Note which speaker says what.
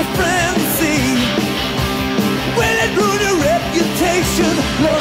Speaker 1: a frenzy. Will it ruin your reputation?